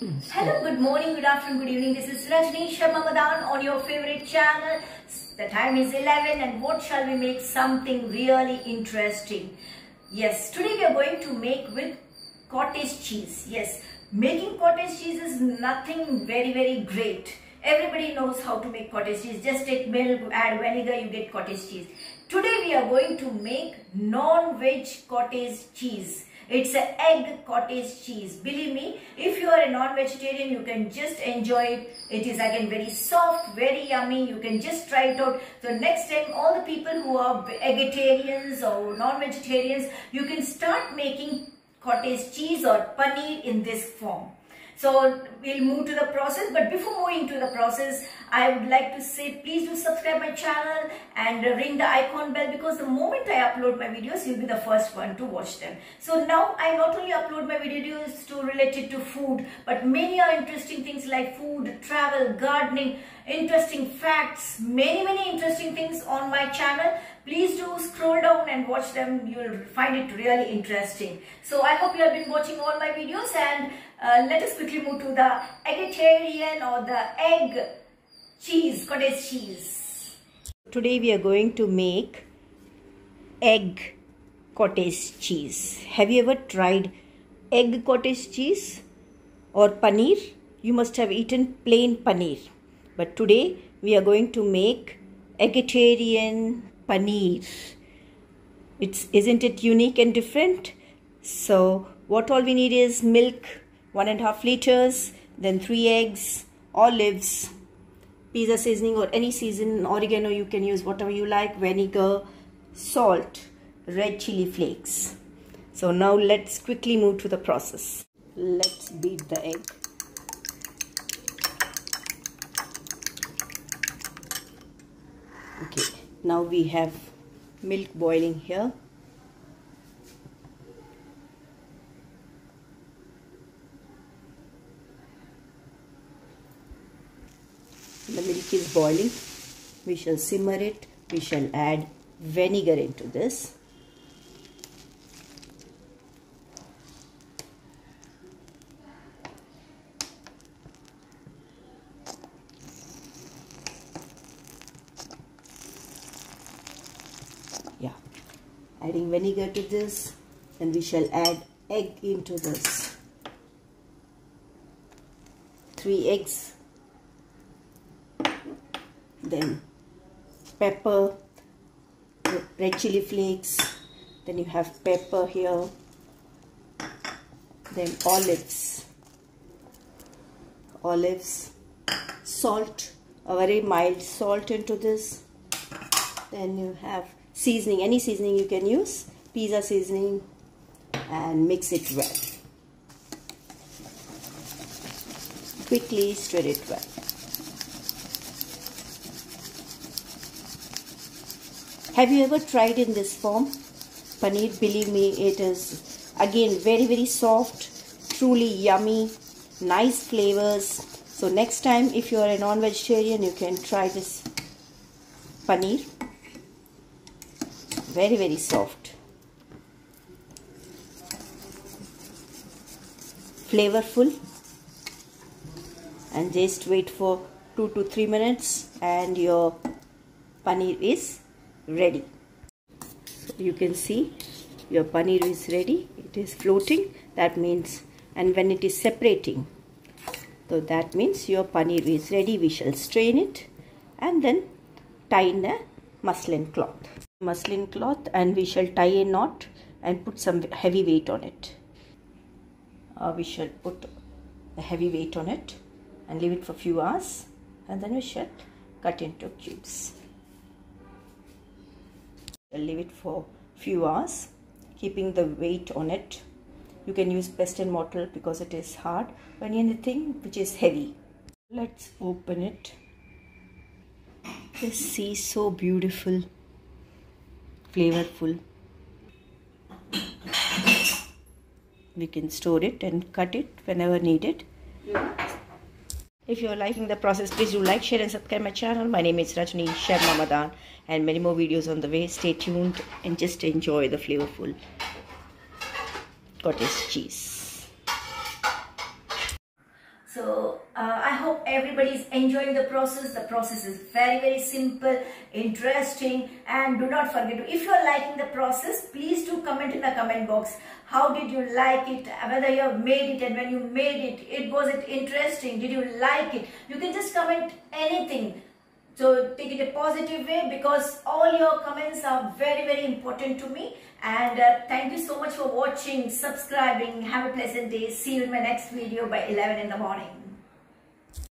Hello, good morning, good afternoon, good evening. This is Rajni Sharma Madan on your favorite channel. The time is 11 and what shall we make? Something really interesting. Yes, today we are going to make with cottage cheese. Yes, making cottage cheese is nothing very very great. Everybody knows how to make cottage cheese. Just take milk, add vinegar, you get cottage cheese. Today we are going to make non-veg cottage cheese. It's an egg cottage cheese. Believe me, if you are a non-vegetarian, you can just enjoy it. It is again very soft, very yummy. You can just try it out. So next time, all the people who are vegetarians or non-vegetarians, you can start making cottage cheese or paneer in this form. So we'll move to the process. But before moving to the process, I would like to say please do subscribe my channel and ring the icon bell because the moment I upload my videos, you'll be the first one to watch them. So now I not only upload my videos to related to food, but many are interesting things like food, travel, gardening, interesting facts, many many interesting things on my channel. Please do scroll down and watch them. You will find it really interesting. So I hope you have been watching all my videos and uh, let us quickly move to the vegetarian or the egg cheese, cottage cheese. Today we are going to make egg cottage cheese. Have you ever tried egg cottage cheese or paneer? You must have eaten plain paneer. But today we are going to make vegetarian paneer. It's isn't it unique and different? So what all we need is milk, one and a half liters, then three eggs, olives, pizza seasoning or any season, oregano you can use whatever you like, vinegar, salt, red chili flakes. So now let's quickly move to the process. Let's beat the egg. Okay, now we have milk boiling here. The milk is boiling. We shall simmer it. We shall add vinegar into this. Yeah, adding vinegar to this. Then we shall add egg into this. Three eggs. Then pepper red chili flakes. Then you have pepper here. Then olives. Olives. Salt a very mild salt into this then you have seasoning any seasoning you can use pizza seasoning and mix it well quickly stir it well Have you ever tried in this form? Paneer, believe me, it is again very very soft, truly yummy, nice flavors. So next time if you are a non-vegetarian, you can try this paneer. Very very soft. Flavorful. And just wait for 2 to 3 minutes and your paneer is ready. You can see your paneer is ready. It is floating. That means and when it is separating so that means your paneer is ready. We shall strain it and then tie in a muslin cloth muslin cloth and we shall tie a knot and put some heavy weight on it. Uh, we shall put a heavy weight on it and leave it for few hours and then we shall cut into cubes. I'll leave it for few hours keeping the weight on it. You can use pestle and mortar because it is hard or anything which is heavy. Let's open it. Just see so beautiful flavorful we can store it and cut it whenever needed if you are liking the process, please do like, share and subscribe my channel. My name is Rajni Sharma Madan and many more videos on the way. Stay tuned and just enjoy the flavorful cottage cheese. So uh, I hope everybody is enjoying the process. The process is very very simple, interesting and do not forget to, if you are liking the process, please do comment in the comment box. How did you like it? Whether you have made it and when you made it, it was it interesting? Did you like it? You can just comment anything. So take it a positive way because all your comments are very very important to me and uh, thank you so much for watching, subscribing. Have a pleasant day. See you in my next video by 11 in the morning.